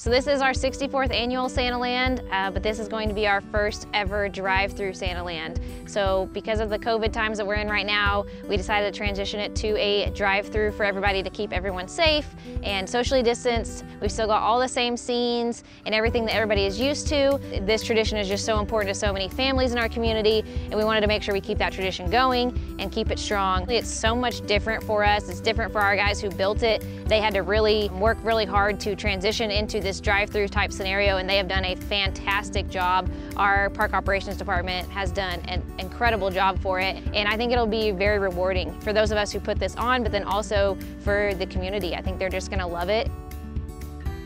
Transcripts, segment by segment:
So this is our 64th annual Santaland, uh, but this is going to be our first ever drive-through Santa Land. So because of the COVID times that we're in right now, we decided to transition it to a drive-through for everybody to keep everyone safe and socially distanced. We've still got all the same scenes and everything that everybody is used to. This tradition is just so important to so many families in our community, and we wanted to make sure we keep that tradition going and keep it strong. It's so much different for us. It's different for our guys who built it. They had to really work really hard to transition into this this drive-through type scenario and they have done a fantastic job. Our park operations department has done an incredible job for it and I think it'll be very rewarding for those of us who put this on but then also for the community. I think they're just gonna love it.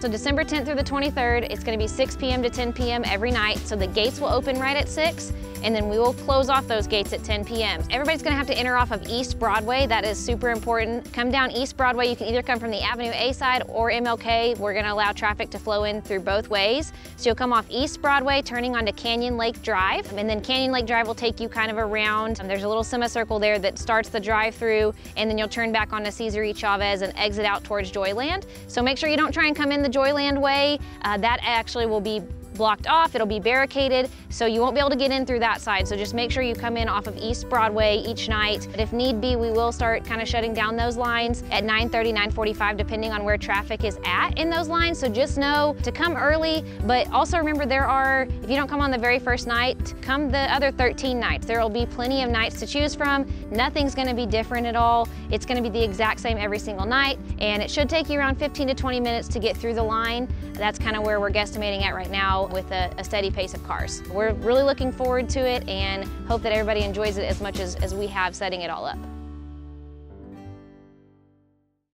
So December 10th through the 23rd, it's gonna be 6 p.m. to 10 p.m. every night. So the gates will open right at 6 and then we will close off those gates at 10 p.m. Everybody's gonna have to enter off of East Broadway. That is super important. Come down East Broadway. You can either come from the Avenue A side or MLK. We're gonna allow traffic to flow in through both ways. So you'll come off East Broadway, turning onto Canyon Lake Drive, and then Canyon Lake Drive will take you kind of around. Um, there's a little semicircle there that starts the drive-through, and then you'll turn back onto Cesar E. Chavez and exit out towards Joyland. So make sure you don't try and come in the Joyland way. Uh, that actually will be blocked off, it'll be barricaded, so you won't be able to get in through that side. So just make sure you come in off of East Broadway each night. But if need be, we will start kind of shutting down those lines at 9.30, 9.45, depending on where traffic is at in those lines. So just know to come early, but also remember there are, if you don't come on the very first night, come the other 13 nights. There will be plenty of nights to choose from. Nothing's gonna be different at all. It's gonna be the exact same every single night, and it should take you around 15 to 20 minutes to get through the line. That's kind of where we're guesstimating at right now with a, a, steady pace of cars. We're really looking forward to it and hope that everybody enjoys it as much as, as we have setting it all up.